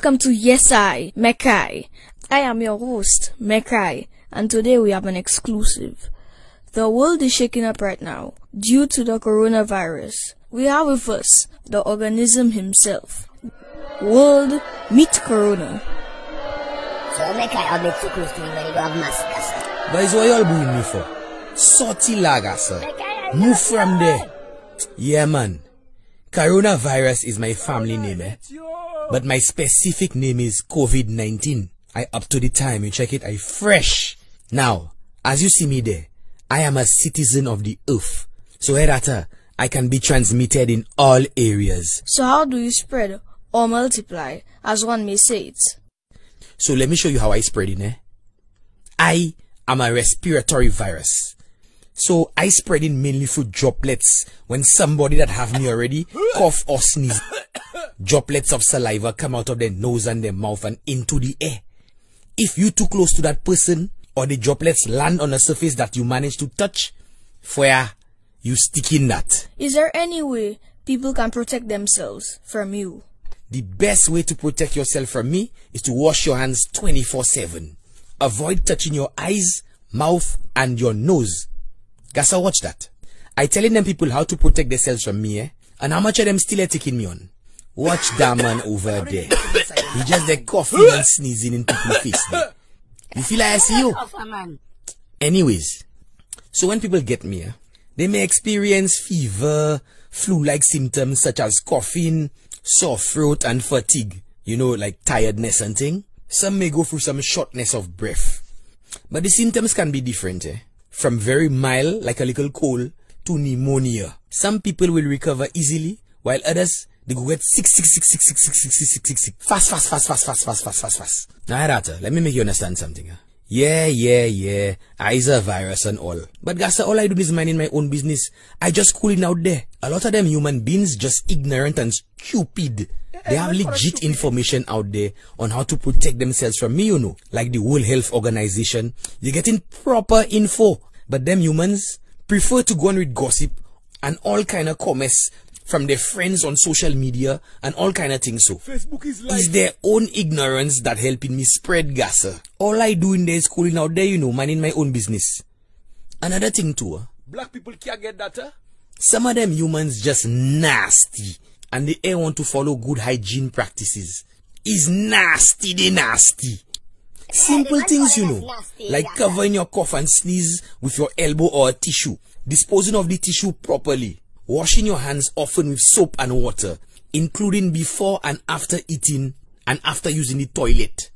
Welcome to Yes I, Mekih. I am your host, Mekih, and today we have an exclusive. The world is shaking up right now due to the coronavirus. We have with us the organism himself. World Meet Corona. So Mekai a bit too close to me when you have mask, sir. But it's what y'all booing me for. Sorty lager, sir. Move from there. Yeah, man. Coronavirus is my family name, eh? But my specific name is COVID-19. I up to the time, you check it, I fresh. Now, as you see me there, I am a citizen of the earth. So hereafter, I can be transmitted in all areas. So how do you spread or multiply, as one may say it? So let me show you how I spread it, eh? I am a respiratory virus. So I spread it mainly through droplets when somebody that have me already cough or sneeze. Droplets of saliva come out of their nose and their mouth and into the air. If you too close to that person or the droplets land on a surface that you manage to touch, where you stick in that. Is there any way people can protect themselves from you? The best way to protect yourself from me is to wash your hands 24 7. Avoid touching your eyes, mouth, and your nose. Gassa, watch that. I telling them people how to protect themselves from me, eh? And how much of them still are taking me on? Watch that man over there. He just there coughing and sneezing in people's face. there. You feel like I see you? Anyways, so when people get me, eh, they may experience fever, flu-like symptoms such as coughing, sore throat, and fatigue. You know, like tiredness and thing. Some may go through some shortness of breath. But the symptoms can be different, eh? From very mild, like a little cold, to pneumonia. Some people will recover easily, while others they go get sick, sick, sick, sick, sick, sick, sick, sick, sick, sick, sick. Fast, fast, fast, fast, fast, fast, fast, fast, fast. Now, Rata, let me make you understand something. Yeah, yeah, yeah. I's a virus and all. But Gasa, all I do is minding my own business. I just cooling out there. A lot of them human beings just ignorant and stupid. They have legit information out there on how to protect themselves from me, you know. Like the World Health Organization. You're getting proper info. But them humans prefer to go on with gossip and all kind of comments from their friends on social media and all kind of things so. Facebook is It's their own ignorance that helping me spread gasser. All I do in there is schooling out there, you know, minding my own business. Another thing too, uh, Black people can't get that, huh? some of them humans just nasty and they ain't want to follow good hygiene practices. Is nasty, they nasty. Simple things, you know, like covering your cough and sneeze with your elbow or a tissue, disposing of the tissue properly, washing your hands often with soap and water, including before and after eating and after using the toilet,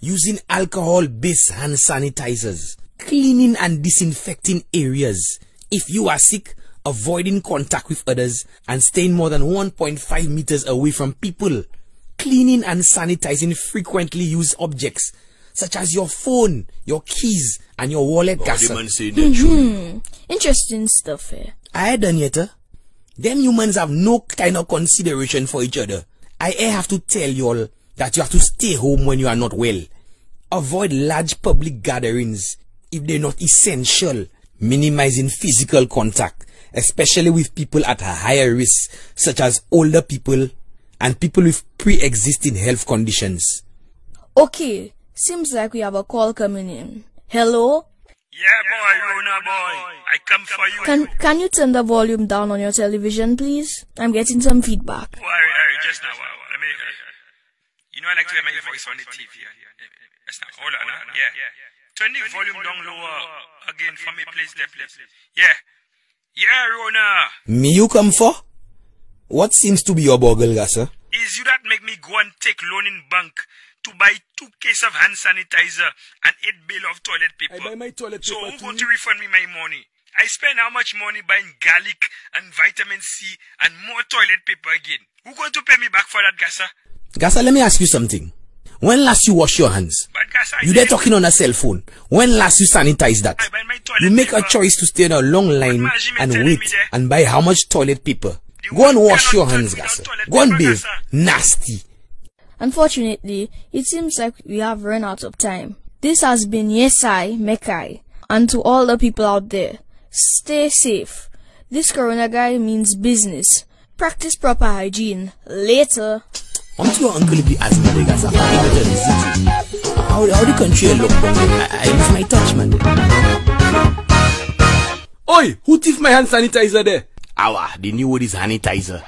using alcohol-based hand sanitizers, cleaning and disinfecting areas. If you are sick, avoiding contact with others and staying more than 1.5 meters away from people. Cleaning and sanitizing frequently used objects such as your phone, your keys, and your wallet gasser. saying the mm-hmm. truth. Interesting stuff eh? here. I done yet. Them humans have no kind of consideration for each other. I have to tell y'all that you have to stay home when you are not well. Avoid large public gatherings if they're not essential. Minimizing physical contact, especially with people at a higher risk, such as older people and people with pre-existing health conditions. Okay, seems like we have a call coming in. Hello? Yeah, boy, Rona boy. I come for you. Can can you turn the volume down on your television, please? I'm getting some feedback. Boy, Harry, just now. Let me. You know, I like to hear my voice on the TV. Just now. Hold on. Yeah. Turn the volume down lower again for me, please, there, please. Yeah. Yeah, Rona. Me you come for? What seems to be your boggle, gasser? Is you that make me go and take loan in bank to buy two case of hand sanitizer and eight bill of toilet paper? I buy my toilet So who going to refund me my money? I spend how much money buying garlic and vitamin C and more toilet paper again? Who going to pay me back for that, Gasa? Gasser, let me ask you something. When last you wash your hands? But Gassa, You there talking on a cell phone. When last you sanitize that? I buy my toilet You make a choice to stay in a long line and wait and buy how much toilet paper. The Go and wash your hands, turn Gasser. without toilet Go and paper, bathe. Gasser. Nasty. Unfortunately, it seems like we have run out of time. This has been Yesih Mekih, and to all the people out there, stay safe. This corona guy means business. Practice proper hygiene. Later. Want your uncle be as big as a family to the city? How, how the country look down there? I, I lose my touch, man. Oi, who thief my hand sanitizer there? Awa, the new word is sanitizer.